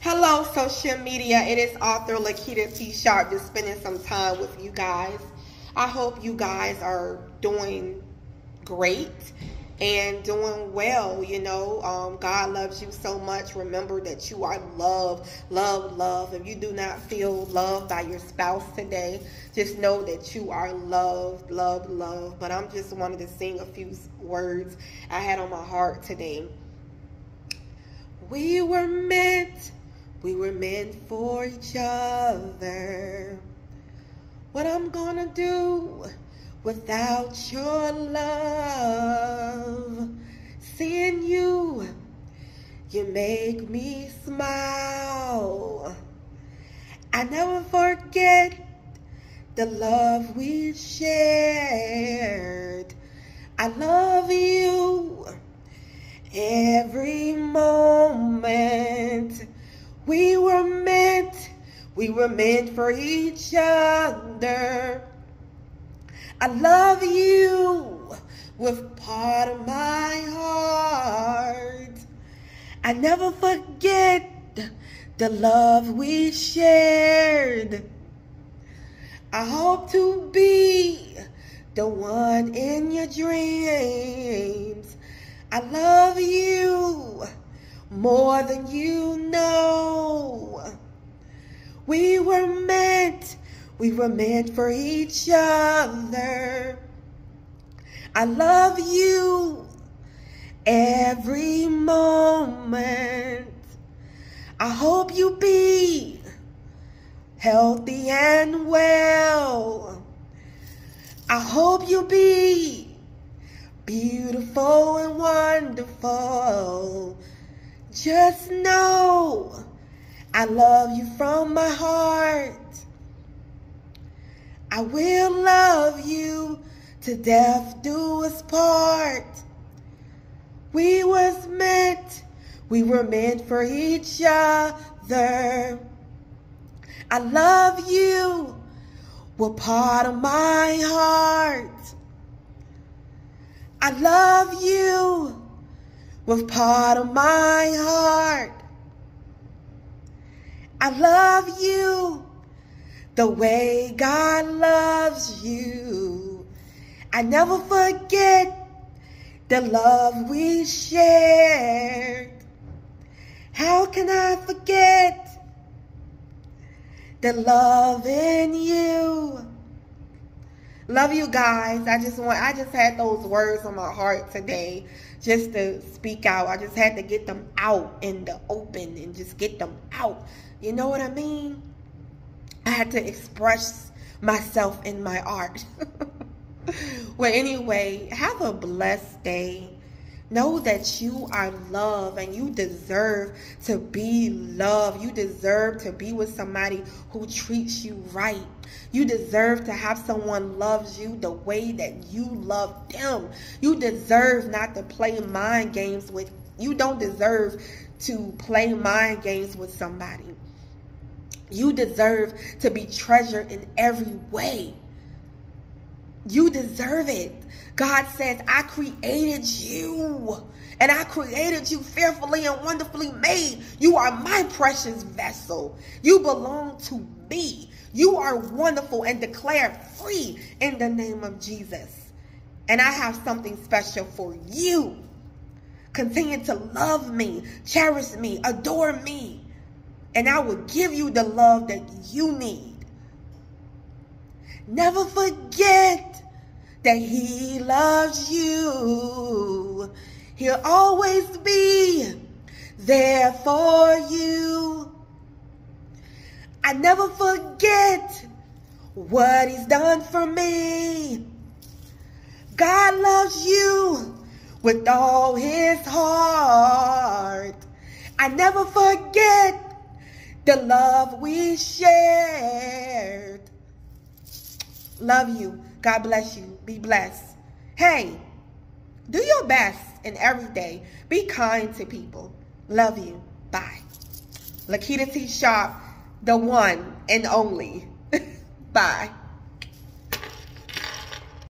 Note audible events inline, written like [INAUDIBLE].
Hello, social media. It is author Lakita T. Sharpe just spending some time with you guys. I hope you guys are doing great and doing well. You know, um, God loves you so much. Remember that you are loved, love, love. If you do not feel loved by your spouse today, just know that you are loved, love, love. But I'm just wanted to sing a few words I had on my heart today. We were meant, we were meant for each other. What I'm gonna do without your love. Seeing you, you make me smile. I never forget the love we shared. I love you every moment. We were meant, we were meant for each other. I love you with part of my heart. I never forget the love we shared. I hope to be the one in your dreams. I love you more than you know. We were meant we were meant for each other. I love you every moment. I hope you be healthy and well. I hope you be beautiful and wonderful. Just know I love you from my heart. I will love you to death do us part. We was meant, we were meant for each other. I love you with part of my heart. I love you with part of my heart. I love you the way God loves you. I never forget the love we shared. How can I forget the love in you? Love you guys. I just want I just had those words on my heart today just to speak out. I just had to get them out in the open and just get them out. You know what I mean? I had to express myself in my art. [LAUGHS] well, anyway, have a blessed day. Know that you are loved and you deserve to be loved. You deserve to be with somebody who treats you right. You deserve to have someone loves you the way that you love them. You deserve not to play mind games with you don't deserve to play mind games with somebody. You deserve to be treasured in every way. You deserve it. God says, I created you. And I created you fearfully and wonderfully made. You are my precious vessel. You belong to me. You are wonderful and declared free in the name of Jesus. And I have something special for you. Continue to love me, cherish me, adore me and I will give you the love that you need. Never forget that he loves you. He'll always be there for you. I never forget what he's done for me. God loves you with all his heart. I never forget the love we shared. Love you. God bless you. Be blessed. Hey, do your best in every day. Be kind to people. Love you. Bye. Lakita T. Sharpe, the one and only. [LAUGHS] Bye.